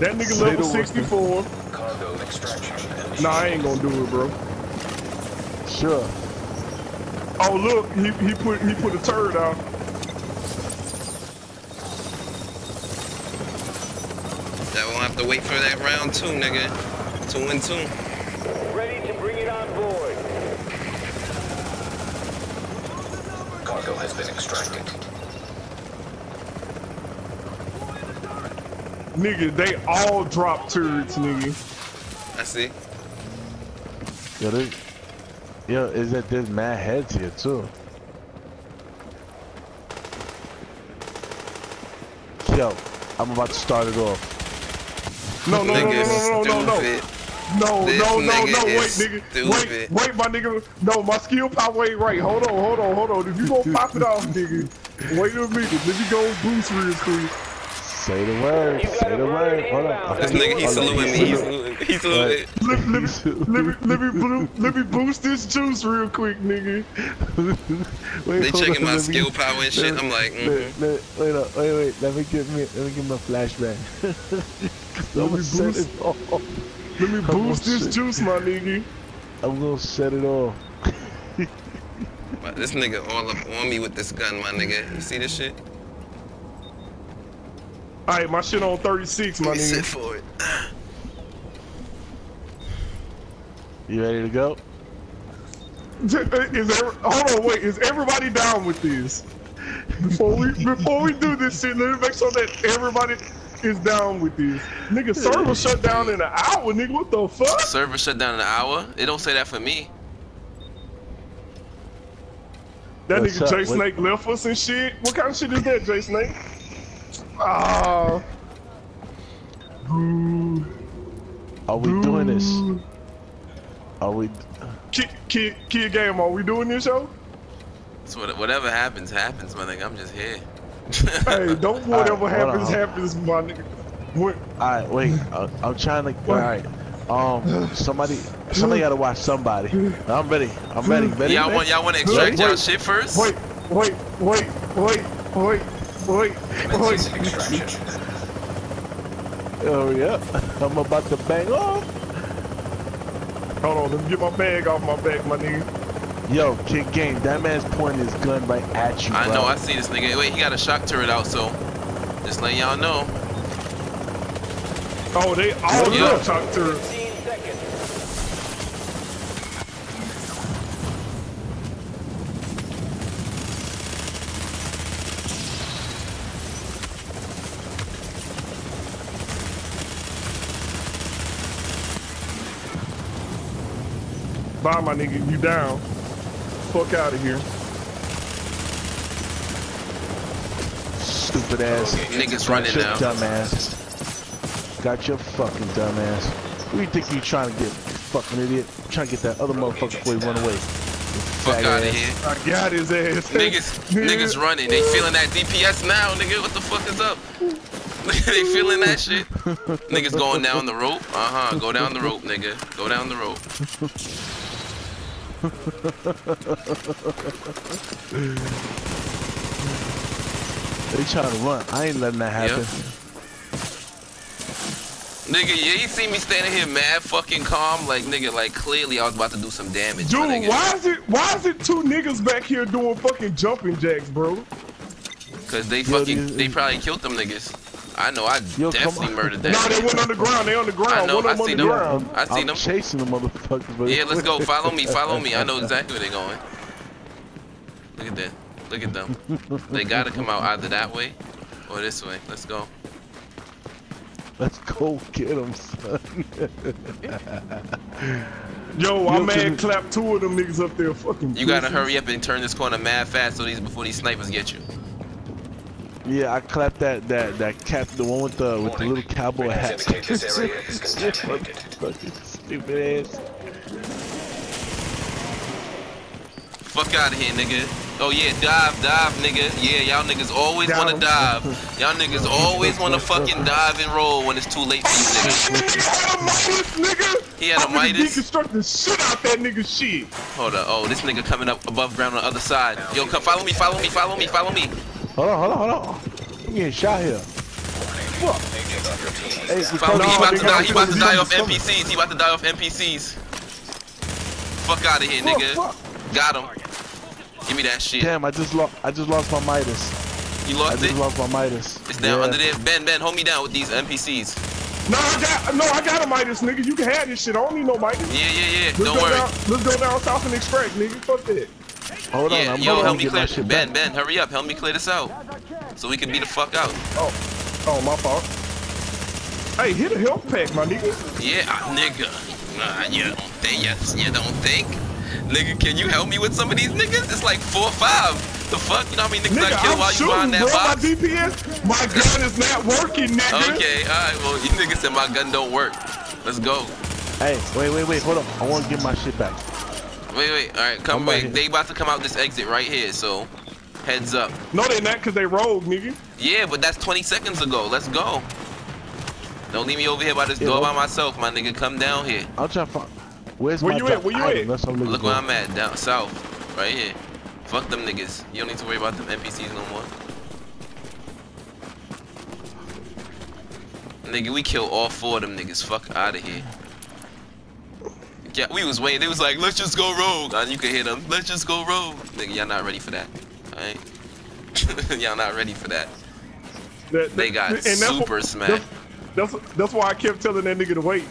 That nigga Say level the 64. Cargo extraction. Nah, I ain't gonna do it, bro. Sure. Oh look, he, he put he put a turd out. That will have to wait for that round two, nigga. Two and two. Ready to bring it on board. Cargo has been extracted. Nigga, they all drop turds, nigga. I see. Yo, this, yo, is that there's mad heads here too. Yo, I'm about to start it off. No, no, no, no, no, no, no, no. No, This no, no, nigga no, wait, is nigga. Wait, wait, my nigga. No, my skill power ain't right. Hold on, hold on, hold on. If you gonna pop it off, nigga, wait a minute. Let me go boost real quick. Say the word. Say the word. Hold inbound. on. This nigga, he's saluting me. He's saluting. He's saluting. Let, let, me, let me, let me, boo- let me boost this juice real quick, nigga. Wait, They checking on, my let me- skill power and shit. let- I'm like, mm-hmm. let- Wait, up, wait, wait. Let me get me. Let me get my flashback. Let me gonna set boost- it off. Let me Come on, boost this shit. juice, my nigga. I'm gonna set it off. This nigga all up on me with this gun, my nigga. You see this shit? All right, my shit on 36, my Let me sit nigga. for it. You ready to go? Uh, is every, hold on, wait. Is everybody down with this? Before we before we do this shit, let me make sure that everybody is down with this. Nigga, server shut down in an hour, nigga. What the fuck? Server shut down in an hour. It don't say that for me. That What's nigga up? Jay What- Snake left us and shit. What kind of shit is that, Jay Snake? Boo, Are we doing this? Are we? Kid, kid, kid game. Are we doing this show? So what- whatever happens, happens, my nigga. I'm just here. Hey, don't whatever Alright, hold happens on. happens, my nigga. What? All right, wait. I, I'm trying to. All right. Um, somebody, somebody gotta watch somebody. I'm ready. I'm ready. Ready? y'all want y'all want to extract y'all shit first? Wait, wait, wait, wait, wait, wait, wait. extraction. Oh yeah. I'm about to bang off. Hold on, let me get my bag off my back, my nigga. Yo, kid game. That man's pointing his gun right at you. I bro. know. I see this nigga. Wait, he got a shock turret out, so just letting y'all know. Oh, they all Yeah. love talk to Bye, my nigga. You down? Fuck out of here. Stupid ass. Niggas running your now. Dumbass. Got your fucking dumbass. Who you think you trying to get? Fucking idiot. Trying to get that other motherfucker before he run away. Fuck out of here. I got his ass. Niggas, niggas running. They feeling that DPS now, nigga. What the fuck is up? they feeling that shit. Niggas going down the rope. Uh huh. Go down the rope, nigga. Go down the rope. They trying to run. I ain't letting that happen. Nigga, yeah, you see me standing here mad fucking calm, like nigga, like clearly I was about to do some damage. Dude, why is it why is it two niggas back here doing fucking jumping jacks, bro? Cause they Yo, fucking, these- they probably killed them niggas. I know, I Yo, definitely murdered that. Nah, they nigga. went underground. They on the ground. I ground. know, One I of them see on them. the ground. I seen I'm them. chasing the motherfuckers. But Yeah, let's go. Follow me. Follow me. I know exactly where they're going. Look at that. Look at them. They gotta come out either that way or this way. Let's go. Let's go get them, son. Yo, I Yo, mad can- clap two of them niggas up there fucking. You gotta hurry up and turn this corner mad fast so these before these snipers get you. Yeah, I clapped that that that cap, the one with the with the little cowboy hat. indicate this area is stupid ass. Fuck out of here, nigga. Oh yeah, dive, dive, nigga. Yeah, y'all niggas always wanna dive. Y'all niggas always wanna fucking dive and roll when it's too late for you niggas. He had a Midas, nigga. He had a I'm gonna Midas? Shit out that nigga shit. Hold up. Oh, this nigga coming up above ground on the other side. Yo, come follow me, follow me, follow me, follow me. Hold on, hold on, hold on. I'm getting shot here. Warning. Major Hey, we Follow me, he about to die. He about to die off Coming. NPCs. He about to die off NPCs. Fuck out of here, nigga. Got him. Give me that shit. Damn, I just lost. I just lost my Midas. You lost I lost just lost my Midas. It's down Yeah. under there. Ben, Ben, hold me down with these NPCs. No, I got no, I got a Midas, nigga. You can have this shit. I don't need no Midas. Yeah, yeah, yeah. Let's Don't worry. down. Let's go down south and extract, nigga. Fuck that. Hold on, Yeah, I'm yo, help me clear. shit Ben, back. Ben, hurry up. Help me clear this out. So we can be the fuck out. Oh, oh, my fault. Hey, hit a health pack, my nigga. Yeah, uh, nigga. Nah, you don't think? Yes, you don't think? Nigga, can you help me with some of these niggas? It's like four or five. The fuck? You know how many niggas Nigga, I kill I'm while you buying shooting, that bro. My box? DPS, my gun is not working, nigga. Okay, alright, well, you niggas said my gun don't work. Let's go. Hey, wait, wait, wait, hold on. I want to get my shit back. Wait, wait, alright, come back. They about to come out this exit right here, so heads up. No, they not, cause they rogue, nigga. Yeah, but that's 20 seconds ago. Let's go. Don't leave me over here by this Yeah, door by myself, my nigga. Come down here. I'll try to find. Where's Where my you at? Where you item? at? That's what I'm looking Look where I'm at, down south. Right here. Fuck them niggas. You don't need to worry about them NPCs no more. Nigga, we kill all four of them niggas. Fuck out of here. Yeah, we was waiting. They was like, let's just go rogue. And you can hear them. Let's just go rogue. Nigga, y'all not ready for that. Alright? y'all not ready for that. That- They got super smacked. That's, that's, that's why I kept telling that nigga to wait.